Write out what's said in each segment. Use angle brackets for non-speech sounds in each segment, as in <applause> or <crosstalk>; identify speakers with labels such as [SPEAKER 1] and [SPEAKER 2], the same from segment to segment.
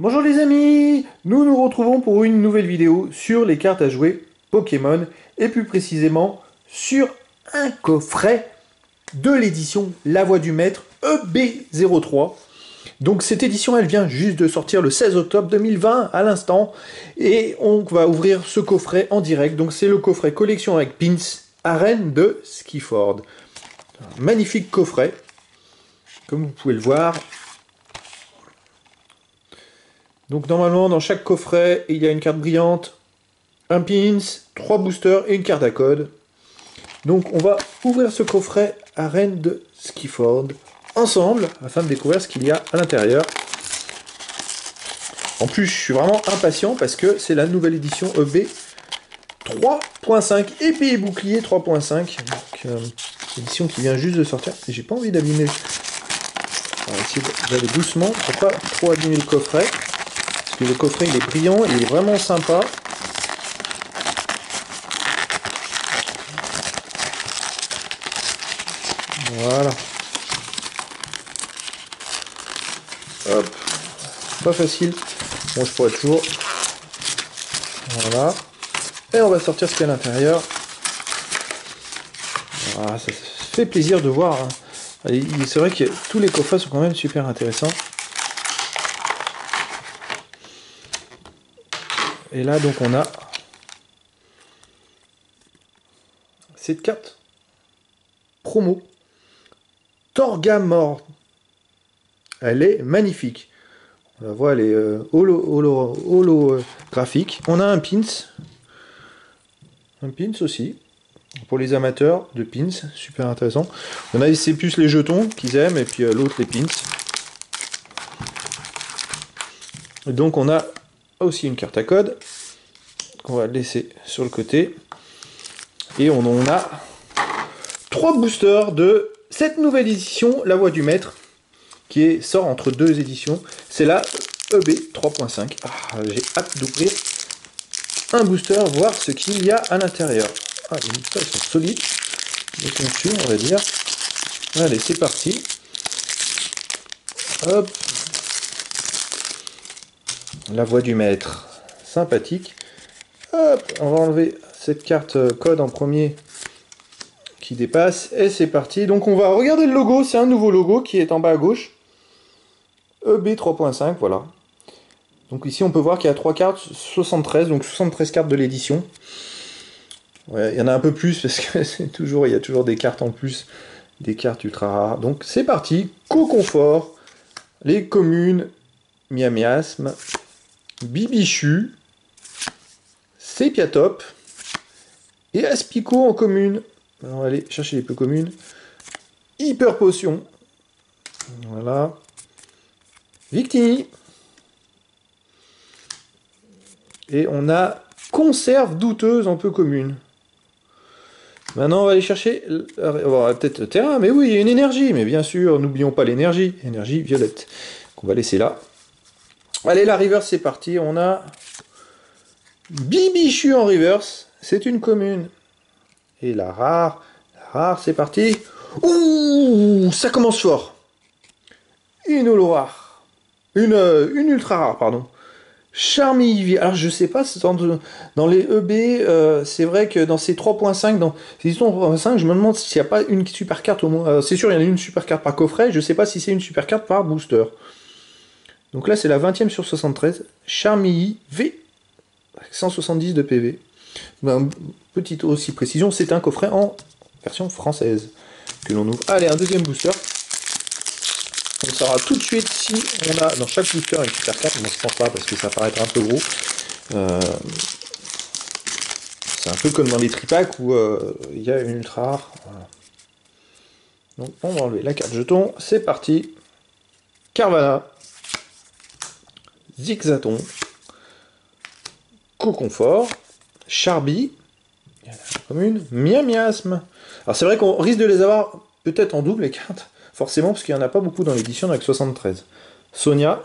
[SPEAKER 1] Bonjour les amis Nous nous retrouvons pour une nouvelle vidéo sur les cartes à jouer Pokémon et plus précisément sur un coffret de l'édition La Voix du Maître EB03. Donc cette édition elle vient juste de sortir le 16 octobre 2020 à l'instant et on va ouvrir ce coffret en direct. Donc c'est le coffret collection avec pins arène de Skiford. Magnifique coffret comme vous pouvez le voir donc normalement, dans chaque coffret, il y a une carte brillante, un pins, trois boosters et une carte à code. Donc on va ouvrir ce coffret à Rennes de Skiford ensemble afin de découvrir ce qu'il y a à l'intérieur. En plus, je suis vraiment impatient parce que c'est la nouvelle édition EB 3.5, épée et bouclier 3.5. Donc, euh, édition qui vient juste de sortir. J'ai pas envie d'abîmer. D'aller doucement pour pas trop abîmer le coffret le coffret il est brillant, il est vraiment sympa. Voilà. Hop. Pas facile. Bon, je pourrais toujours. Voilà. Et on va sortir ce qu'il y a à l'intérieur. Voilà, ça fait plaisir de voir. Hein. C'est vrai que tous les coffrets sont quand même super intéressants. Et là, donc, on a cette carte promo Torgamor. Elle est magnifique. On la voit, elle est euh, holographique. On a un pins. Un pins aussi. Pour les amateurs de pins, super intéressant. On a c'est plus les jetons qu'ils aiment et puis euh, l'autre les pins. Et donc on a aussi une carte à code qu'on va laisser sur le côté. Et on en a trois boosters de cette nouvelle édition, La Voix du Maître, qui est, sort entre deux éditions. C'est la EB 3.5. Ah, j'ai hâte d'ouvrir un booster, voir ce qu'il y a à l'intérieur. Ah, les boosters sont solides, conçus, on va dire. Allez, c'est parti. Hop, la voix du maître. Sympathique. Hop, on va enlever cette carte euh, code en premier qui dépasse. Et c'est parti. Donc on va regarder le logo. C'est un nouveau logo qui est en bas à gauche. EB 3.5, voilà. Donc ici on peut voir qu'il y a 3 cartes, 73, donc 73 cartes de l'édition. Il y en a un peu plus parce que <laughs> c'est toujours, il y a toujours des cartes en plus, des cartes ultra rares. Donc c'est parti, co-confort, les communes, miamiasme, Bibichu, Sepiatop et Aspico en commune. va aller chercher les peu communes. Hyper Potion. Voilà. Victini. Et on a Conserve douteuse en peu commune. Maintenant, on va aller chercher. On va peut-être terrain, mais oui, il y a une énergie. Mais bien sûr, n'oublions pas l'énergie. Énergie violette. Qu'on va laisser là. Allez, la reverse, c'est parti. On a Bibichu en reverse. C'est une commune. Et la rare, la rare, c'est parti. Ouh, ça commence fort. Une holo rare. Une, euh, ultra rare, pardon. Charmille. Alors je sais pas, dans, les EB, euh, c'est vrai que dans ces 3.5, dans ces 3.5, je me demande s'il n'y a pas une super carte au moins. Euh, c'est sûr, il y en a une super carte par coffret. Je sais pas si c'est une super carte par booster. Donc là, c'est la 20e sur 73. Charmilly V, 170 de PV. Ben, petite aussi précision, c'est un coffret en version française que l'on ouvre. Allez, un deuxième booster. On saura tout de suite si on a dans chaque booster une super carte. Bon, je pense pas parce que ça paraît un peu gros. Euh, c'est un peu comme dans les tripacks où euh, il y a une ultra rare. Donc on va enlever la carte jeton. C'est parti. Carvana. Zigzaton, Co-Confort, Charby, commune, Miamiasme. Alors c'est vrai qu'on risque de les avoir peut-être en double les cartes, forcément parce qu'il n'y en a pas beaucoup dans l'édition avec 73. Sonia,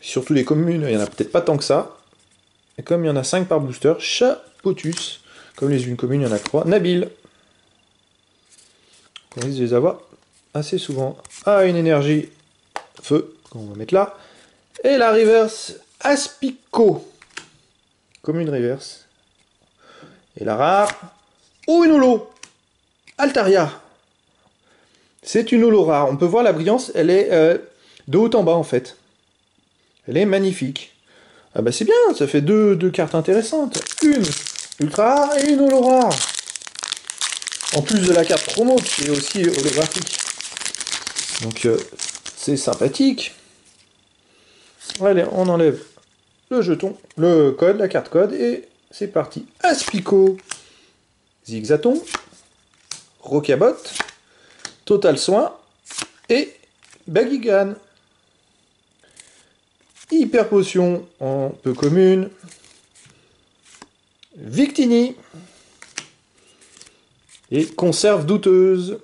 [SPEAKER 1] surtout les communes, il n'y en a peut-être pas tant que ça. Et comme il y en a 5 par booster, Chapotus, comme les unes communes, il y en a 3. Nabil, on risque de les avoir assez souvent. Ah, une énergie, feu, qu'on va mettre là. Et la reverse Aspico. Commune reverse. Et la rare. Oh, une holo Altaria. C'est une holo rare. On peut voir la brillance, elle est euh, de haut en bas en fait. Elle est magnifique. Ah bah c'est bien, ça fait deux, deux, cartes intéressantes. Une ultra rare et une holo rare. En plus de la carte promo qui est aussi holographique. Donc euh, c'est sympathique. Allez, on enlève le jeton, le code, la carte code, et c'est parti. Aspico, Zigzaton, Rocabot, Total Soin et Bagigan. Hyper Potion en peu commune. Victini. Et Conserve douteuse.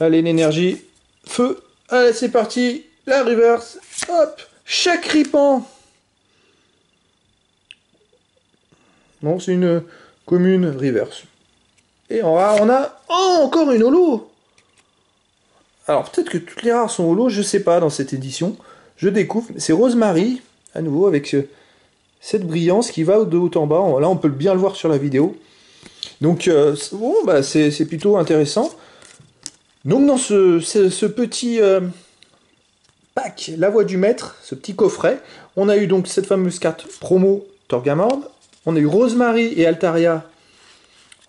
[SPEAKER 1] Allez, l'énergie. Feu. Allez, c'est parti. La reverse. Hop. Chaque ripant. Bon, c'est une commune reverse. Et on a encore une holo. Alors peut-être que toutes les rares sont holo, je sais pas dans cette édition. Je découvre, c'est Rosemary, à nouveau, avec cette brillance qui va de haut en bas. Là, on peut bien le voir sur la vidéo. Donc, euh, bon, bah, c'est plutôt intéressant. Donc, dans ce, petit euh, pack, la voix du maître, ce petit coffret, on a eu donc cette fameuse carte promo Torgamord. On a eu Rosemary et Altaria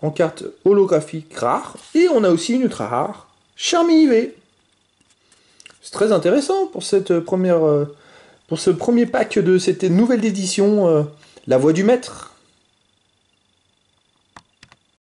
[SPEAKER 1] en carte holographique rare. Et on a aussi une ultra rare, Charmy IV. C'est très intéressant euh, pour ce premier pack de cette nouvelle édition, La Voix du Maître.